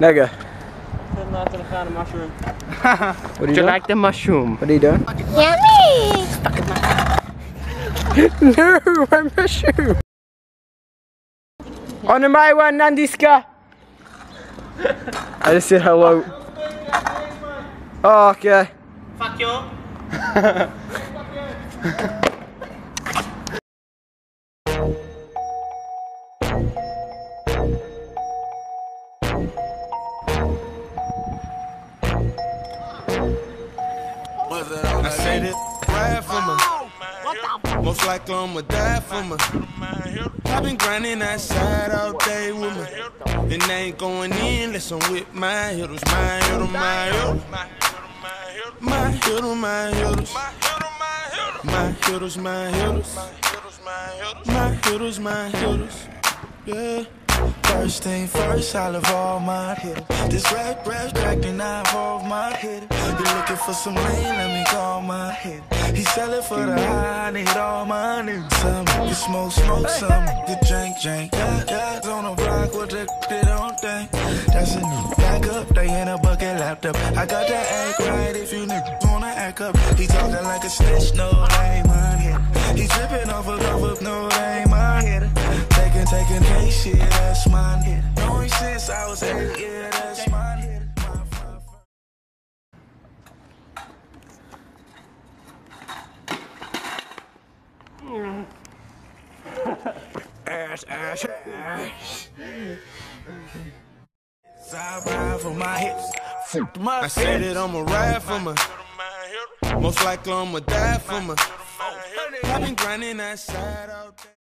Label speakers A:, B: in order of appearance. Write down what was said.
A: Nigga.
B: Said not to the kind of mushroom.
A: What are
B: Do
A: you
B: you
A: doing?
B: like the mushroom?
A: What are you doing?
C: Yummy!
A: no, my mushroom. On the my one, Nandiska. I just said hello. Oh, okay.
B: Fuck you.
D: I said it ride for me. Most likely I'ma die for me. I've been grinding that side all day with me. And I ain't going in unless I'm with my hitters, my hitters, my hitters. My hitters, my hitters. My hitters, my hitters. My hitters, my hitters. Yeah.
E: First thing first, I love all my hitters. This rap, rap, cracked and I involve my hitter. You looking for some lean, let me call my hitter. He sellin' for the high, I need all my niggas. Some you smoke, smoke, some you drink, drink. Yeah, yeah, on the block with the they don't think. That's a new back up, they in a bucket laptop. I got that act right if you niggas wanna act up. He talking like a snitch, no, that ain't my that's my hitter. Knowing since I was eight, yeah, that's my. My, my, my.
A: Ass, ass, ass.
E: I ride for my hips. My
D: I said it, I'ma ride for me. Most likely I'ma die for me. I've been grinding that side all day.